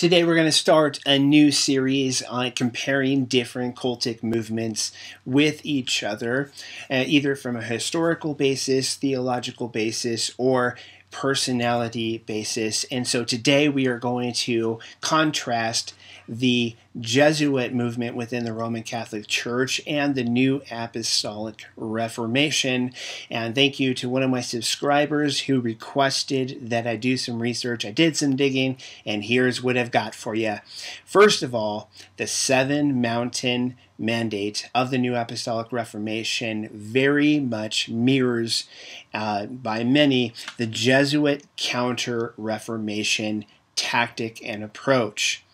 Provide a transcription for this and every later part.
Today, we're going to start a new series on comparing different cultic movements with each other, uh, either from a historical basis, theological basis, or personality basis. And so today we are going to contrast the Jesuit movement within the Roman Catholic Church and the New Apostolic Reformation. And thank you to one of my subscribers who requested that I do some research. I did some digging, and here's what I've got for you. First of all, the Seven Mountain mandate of the New Apostolic Reformation very much mirrors, uh, by many, the Jesuit counter Reformation tactic and approach.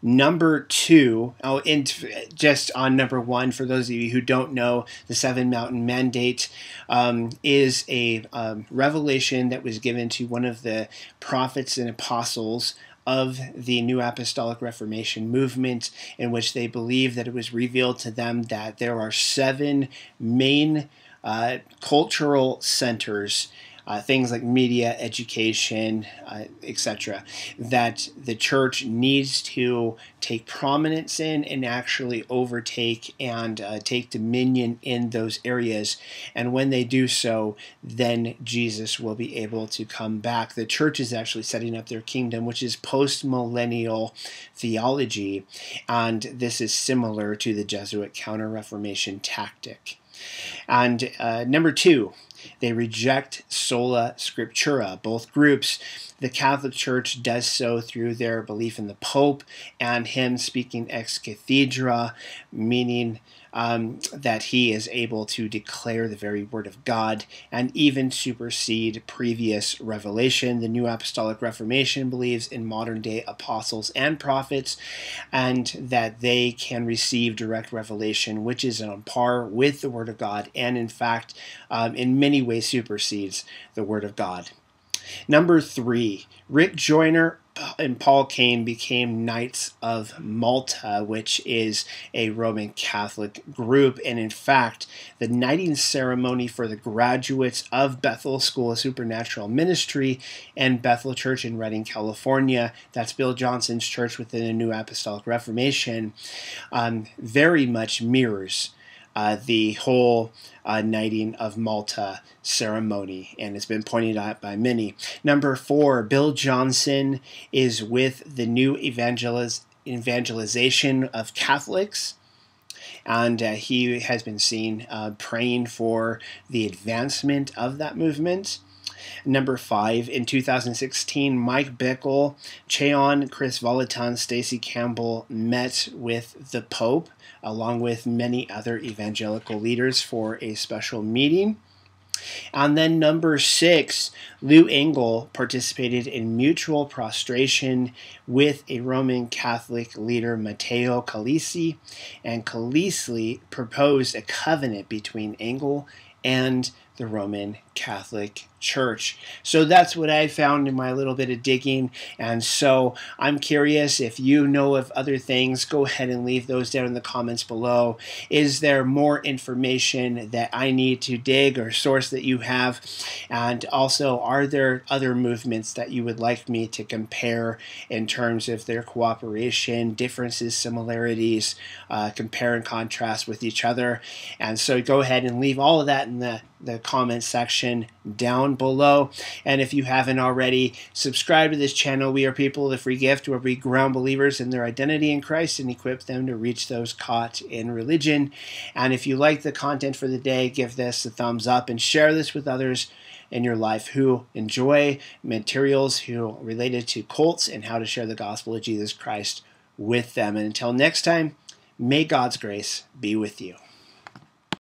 Number two, oh, and just on number one, for those of you who don't know, the Seven Mountain Mandate um, is a um, revelation that was given to one of the prophets and apostles of the New Apostolic Reformation movement, in which they believe that it was revealed to them that there are seven main uh, cultural centers uh, things like media, education, uh, etc., that the church needs to take prominence in and actually overtake and uh, take dominion in those areas. And when they do so, then Jesus will be able to come back. The church is actually setting up their kingdom, which is post millennial theology, and this is similar to the Jesuit Counter Reformation tactic. And uh, number two, they reject sola scriptura. Both groups, the Catholic Church does so through their belief in the Pope and him speaking ex cathedra, meaning um, that he is able to declare the very word of God and even supersede previous revelation. The New Apostolic Reformation believes in modern day apostles and prophets and that they can receive direct revelation, which is on par with the word of God and, in fact, um, in many ways supersedes the word of God. Number three, Rick Joyner and Paul Cain became Knights of Malta, which is a Roman Catholic group. And in fact, the knighting ceremony for the graduates of Bethel School of Supernatural Ministry and Bethel Church in Redding, California, that's Bill Johnson's church within the New Apostolic Reformation, um, very much mirrors uh, the whole uh, knighting of Malta ceremony, and it's been pointed out by many. Number four, Bill Johnson is with the new evangeliz- evangelization of Catholics. And uh, he has been seen uh, praying for the advancement of that movement. Number five, in 2016, Mike Bickle, Cheon, Kris Vallotton, Stacey Campbell met with the Pope, along with many other evangelical leaders, for a special meeting. And then number six, Lou Engle participated in mutual prostration with a Roman Catholic leader, Matteo Calisi, and Calisi proposed a covenant between Engle and the Roman Catholic Church. So that's what I found in my little bit of digging. And so I'm curious if you know of other things, go ahead and leave those down in the comments below. Is there more information that I need to dig or source that you have? And also, are there other movements that you would like me to compare in terms of their cooperation, differences, similarities, uh, compare and contrast with each other? And so go ahead and leave all of that in the the comment section down below. And if you haven't already, subscribe to this channel. We are people of the free gift where we ground believers in their identity in Christ and equip them to reach those caught in religion. And if you like the content for the day, give this a thumbs up and share this with others in your life who enjoy materials who related to cults and how to share the gospel of Jesus Christ with them. And until next time, may God's grace be with you.